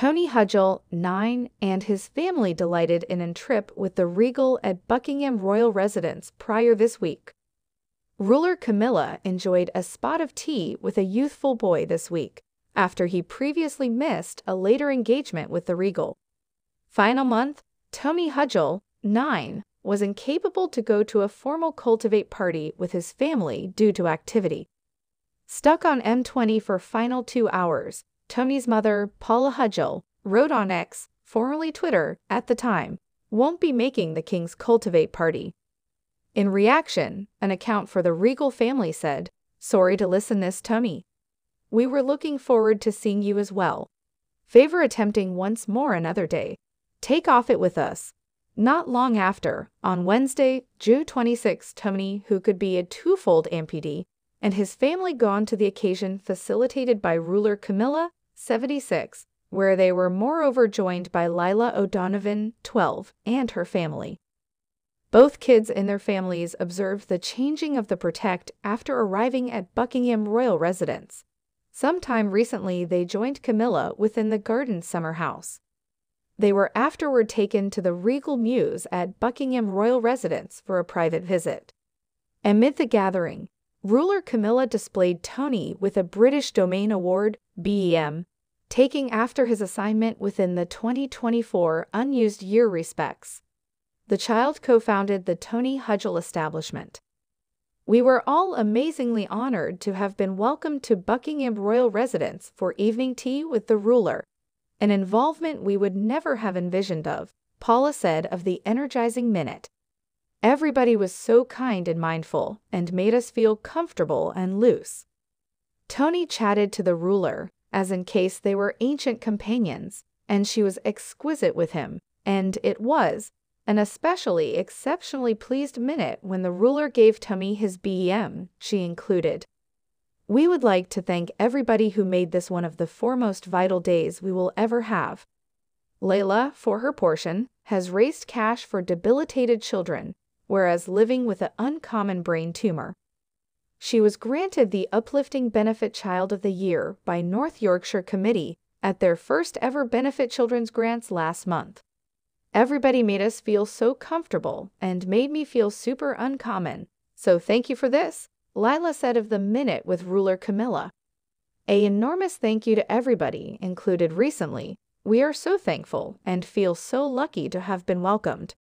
Tony Hudgell, 9, and his family delighted in a trip with the Regal at Buckingham Royal Residence prior this week. Ruler Camilla enjoyed a spot of tea with a youthful boy this week, after he previously missed a later engagement with the Regal. Final month, Tony Hudgell, 9, was incapable to go to a formal Cultivate party with his family due to activity. Stuck on M20 for final two hours, Tony's mother, Paula Hudgell, wrote on X, formerly Twitter, at the time, won't be making the King's Cultivate party. In reaction, an account for the Regal family said, Sorry to listen this, Tony. We were looking forward to seeing you as well. Favor attempting once more another day. Take off it with us. Not long after, on Wednesday, June 26, Tony, who could be a twofold amputee, and his family gone to the occasion facilitated by ruler Camilla, 76, where they were moreover joined by Lila O'Donovan, 12, and her family. Both kids and their families observed the changing of the Protect after arriving at Buckingham Royal Residence. Sometime recently, they joined Camilla within the Garden Summer House. They were afterward taken to the Regal Mews at Buckingham Royal Residence for a private visit. Amid the gathering, ruler Camilla displayed Tony with a British Domain Award, BEM, taking after his assignment within the 2024 unused year respects the child co founded the Tony Hudgell establishment. We were all amazingly honored to have been welcomed to Buckingham Royal Residence for evening tea with the ruler, an involvement we would never have envisioned of, Paula said of the energizing minute. Everybody was so kind and mindful and made us feel comfortable and loose. Tony chatted to the ruler, as in case they were ancient companions, and she was exquisite with him, and it was, an especially exceptionally pleased minute when the ruler gave Tummy his BEM, she included. We would like to thank everybody who made this one of the foremost vital days we will ever have. Layla, for her portion, has raised cash for debilitated children, whereas living with an uncommon brain tumor. She was granted the Uplifting Benefit Child of the Year by North Yorkshire Committee at their first ever Benefit Children's Grants last month. Everybody made us feel so comfortable and made me feel super uncommon. So thank you for this, Lila said of the minute with ruler Camilla. A enormous thank you to everybody included recently. We are so thankful and feel so lucky to have been welcomed.